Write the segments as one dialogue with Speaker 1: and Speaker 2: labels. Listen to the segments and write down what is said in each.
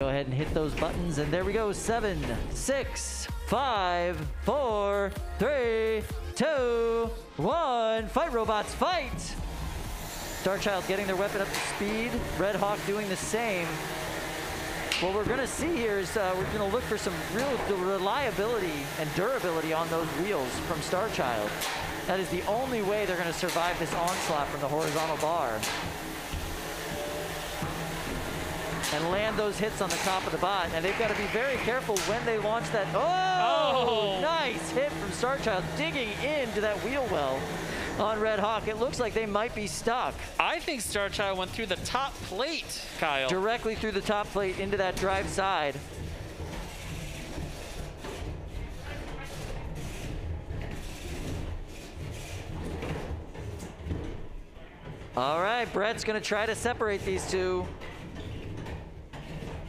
Speaker 1: Go ahead and hit those buttons, and there we go. Seven, six, five, four, three, two, one. Fight, robots, fight! Starchild getting their weapon up to speed. Red Hawk doing the same. What we're going to see here is uh, we're going to look for some real reliability and durability on those wheels from Starchild. That is the only way they're going to survive this onslaught from the horizontal bar. And land those hits on the top of the bot. And they've got to be very careful when they launch that. Oh,
Speaker 2: Oh.
Speaker 1: nice hit from Starchild digging into that wheel well on Red Hawk. It looks like they might be stuck
Speaker 2: I think Starchild went through the top plate, Kyle.
Speaker 1: directly through the top plate into that drive side. All right, Brett's gonna try to separate these two.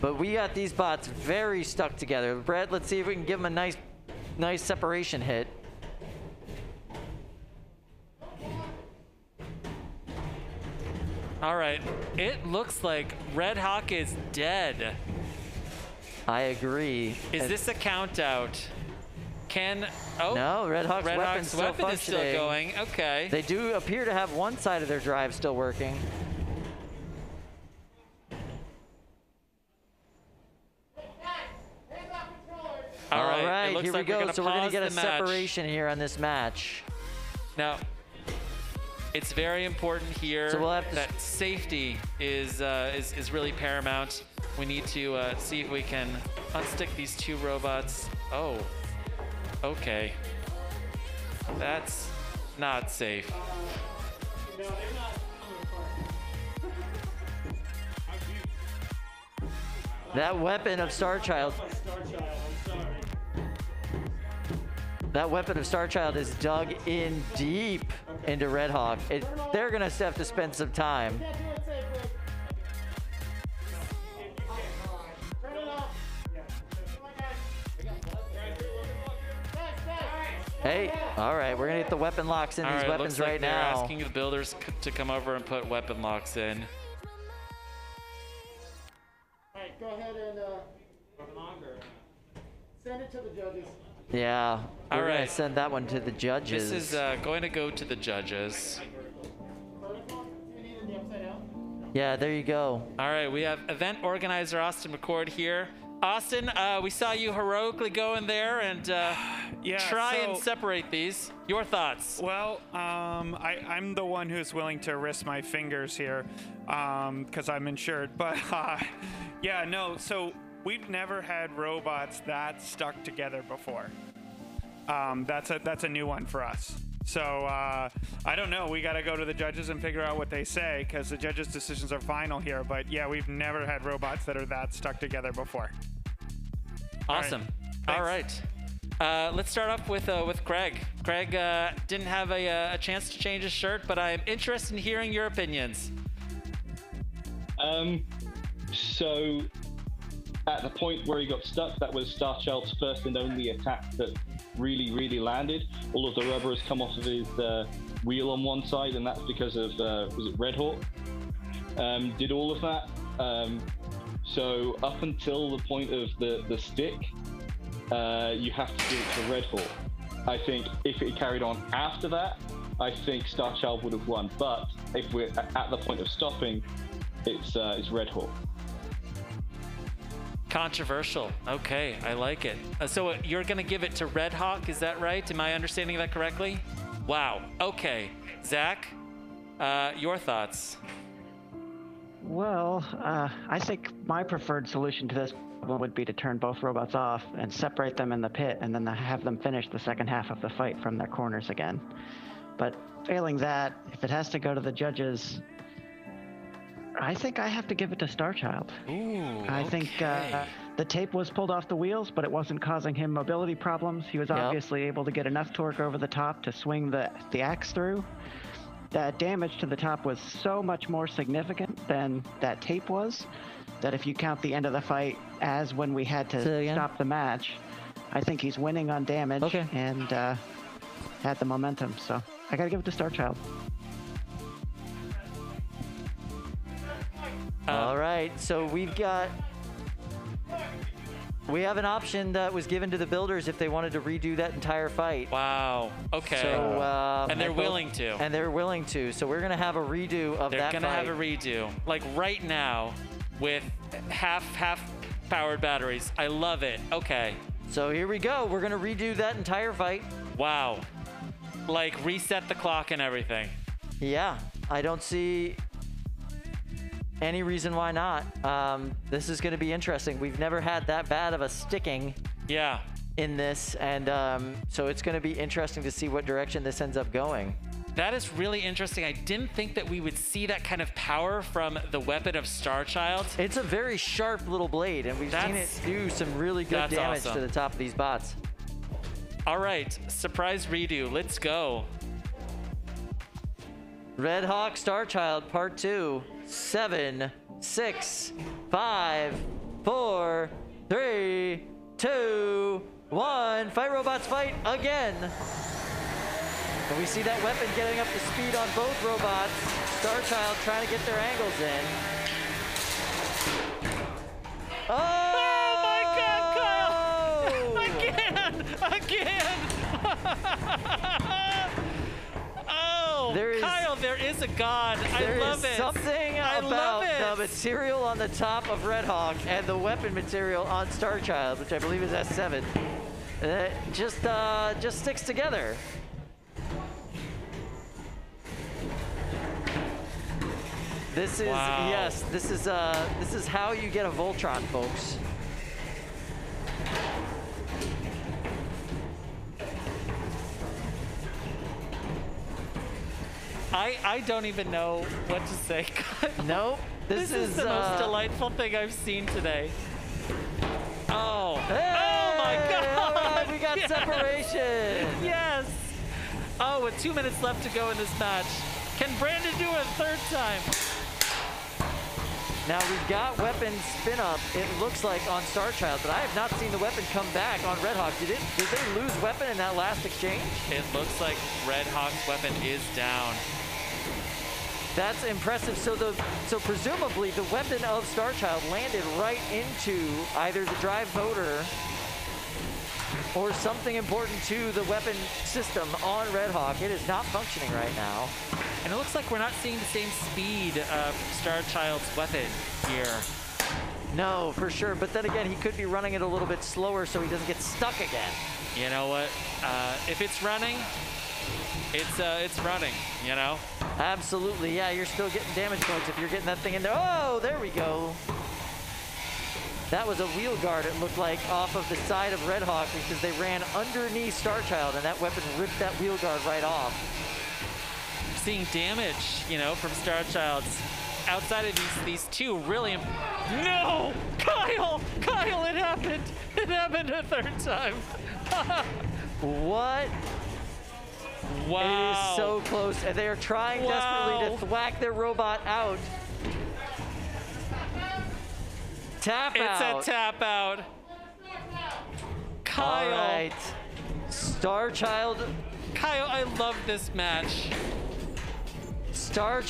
Speaker 1: But we got these bots very stuck together. Brett, let's see if we can give them a nice, nice separation hit.
Speaker 2: All right. It looks like Red Hawk is dead.
Speaker 1: I agree.
Speaker 2: Is
Speaker 1: And-
Speaker 2: this a count out? Can oh
Speaker 1: No, Red Hawk's
Speaker 2: Red Hawk's
Speaker 1: still
Speaker 2: weapon is still going. Okay.
Speaker 1: They do appear to have one side of their drive still working.
Speaker 2: All
Speaker 1: All
Speaker 2: right.
Speaker 1: here
Speaker 2: like
Speaker 1: we go.
Speaker 2: gonna
Speaker 1: so we're gonna get a
Speaker 2: match.
Speaker 1: separation here on this match.
Speaker 2: Now, it's very important here
Speaker 1: So we'll have to-
Speaker 2: that safety is, uh, is is really paramount. We need to uh, see if we can unstick these two robots. Oh, okay. That's not safe.
Speaker 1: That weapon of Starchild. That weapon of Starchild is dug in deep into Red Hawk. It, they're gonna have to spend some time. Hey, all right, we're gonna get the weapon locks in
Speaker 2: All
Speaker 1: these
Speaker 2: right,
Speaker 1: weapons
Speaker 2: looks like
Speaker 1: right
Speaker 2: they're
Speaker 1: now.
Speaker 2: asking the builders c- to come over and put weapon locks in.
Speaker 3: Alright, go ahead and uh, send it to the judges.
Speaker 1: Yeah, we're
Speaker 2: All
Speaker 1: gonna send that one to the judges.
Speaker 2: This is uh, going to go to the judges.
Speaker 3: Protocol? Do you need it in the upside down?
Speaker 1: yeah, there you go.
Speaker 2: All right, we have event organizer Austin McCord here. Austin, uh, we saw you heroically go in there and uh,
Speaker 4: Yeah,
Speaker 2: try and separate these. Your thoughts?
Speaker 4: Well, um, I, I'm the one who's willing to risk my fingers here because I'm insured. But uh, yeah, no, so we've never had robots that stuck together before. Um, that's a that's a new one for us. So uh, I don't know. We got to go to the judges and figure out what they say because the judges' decisions are final here. But yeah, we've never had robots that are that stuck together before.
Speaker 2: Awesome. All right. Uh, let's start off with uh, with Craig. Craig uh, didn't have a, uh, a chance to change his shirt, but I'm interested in hearing your opinions.
Speaker 5: Um, so at the point where he got stuck, that was Starchild's first and only attack that really, really landed. All of the rubber has come off of his uh, wheel on one side, and that's because of uh, was it Red Hawk? Um, did all of that. Um, so up until the point of the the stick, uh, you have to give it to Red Hawk. I think if it carried on after that, I think Starchild would have won. But if we're at the point of stopping, it's uh, it's Red Hawk.
Speaker 2: Controversial. Okay, I like it. Uh, so uh, you're going to give it to Red Hawk, is that right? Am I understanding that correctly? Wow. Okay. Zach, uh, your thoughts?
Speaker 6: Well, uh, I think my preferred solution to this would be to turn both robots off and separate them in the pit and then have them finish the second half of the fight from their corners again. But failing that, if it has to go to the judges, I think I have to give it to Starchild.
Speaker 2: Ooh.
Speaker 6: I think uh, the tape was pulled off the wheels, but it wasn't causing him mobility problems. He was
Speaker 1: Yep.
Speaker 6: obviously able to get enough torque over the top to swing the, the axe through. That damage to the top was so much more significant than that tape was that if you count the end of the fight as when we had to stop the match, I think he's winning on damage
Speaker 1: Okay.
Speaker 6: and uh, had the momentum. So I got to give it to Starchild.
Speaker 2: Um,
Speaker 1: All right, so we've got We have an option that was given to the builders if they wanted to redo that entire fight.
Speaker 2: Wow. Okay.
Speaker 1: So, um,
Speaker 2: And they're
Speaker 1: both-
Speaker 2: willing to.
Speaker 1: And they're willing to. So we're gonna have a redo of that
Speaker 2: building.
Speaker 1: They're gonna
Speaker 2: have a redo, like right now, with half half powered batteries. I love it. Okay.
Speaker 1: so here we go. We're gonna redo that entire fight.
Speaker 2: Wow. Like reset the clock and everything.
Speaker 1: Yeah, I don't see any reason why not. Um, this is gonna be interesting. We've never had that bad of a sticking
Speaker 2: Yeah.
Speaker 1: in this, and um, so it's gonna be interesting to see what direction this ends up going.
Speaker 2: That is really interesting. I didn't think that we would see that kind of power from the weapon of Starchild.
Speaker 1: It's a very sharp little blade, and we've seen it do some really good
Speaker 2: that's
Speaker 1: damage to the top of these bots.
Speaker 2: All right, surprise redo. Let's go.
Speaker 1: Red Hawk Starchild Part 2. Seven, six, five, four, three, two, one. Fight robots fight again. And we see that weapon getting up to speed on both robots. Starchild trying to get their angles in. Oh,
Speaker 2: my God, Kyle! Again! Again! oh,
Speaker 1: There is-
Speaker 2: Kyle, there is a god. I
Speaker 1: There
Speaker 2: love
Speaker 1: is
Speaker 2: it.
Speaker 1: something
Speaker 2: I
Speaker 1: about
Speaker 2: love it.
Speaker 1: the material on the top of Red Hawk and the weapon material on Starchild, which I believe is S7, that just uh, just sticks together. This is
Speaker 2: Wow.
Speaker 1: yes, this is uh, this is how you get a Voltron, folks.
Speaker 2: I, I don't even know what to say.
Speaker 1: Nope,
Speaker 2: this,
Speaker 1: this,
Speaker 2: is, the
Speaker 1: uh,
Speaker 2: most delightful thing I've seen today. Oh.
Speaker 1: Hey,
Speaker 2: oh my god!
Speaker 1: right, we got
Speaker 2: Yes!
Speaker 1: separation.
Speaker 2: Yes! Oh, with two minutes left to go in this match. Can Brandon do it a third time?
Speaker 1: Now we've got weapon spin up. It looks like on Starchild, but I have not seen the weapon come back on Red Hawk. Did it? Did they lose weapon in that last exchange?
Speaker 2: It looks like Red Hawk's weapon is down.
Speaker 1: That's impressive. So the so presumably the weapon of Starchild landed right into either the drive motor or something important to the weapon system on Red Hawk. It is not functioning right now.
Speaker 2: And it looks like we're not seeing the same speed of Starchild's weapon here.
Speaker 1: No, for sure. But then again, he could be running it a little bit slower so he doesn't get stuck again.
Speaker 2: You know what? Uh, if it's running, it's uh, it's running. You know.
Speaker 1: Absolutely, yeah, you're still getting damage points if you're getting that thing in there. Oh, there we go. That was a wheel guard, it looked like, off of the side of Red Hawk because they ran underneath Starchild and that weapon ripped that wheel guard right off.
Speaker 2: Seeing damage, you know, from Starchild's outside of these these two really. No, Kyle, Kyle, it happened. It happened a third time.
Speaker 1: What?
Speaker 2: wow.
Speaker 1: It is so close, and they are trying desperately to thwack their robot out. Tap
Speaker 2: It's
Speaker 1: out.
Speaker 2: a tap out.
Speaker 1: All
Speaker 2: Kyle,
Speaker 1: right. Starchild.
Speaker 2: Kyle, I love this match.
Speaker 1: Starchild.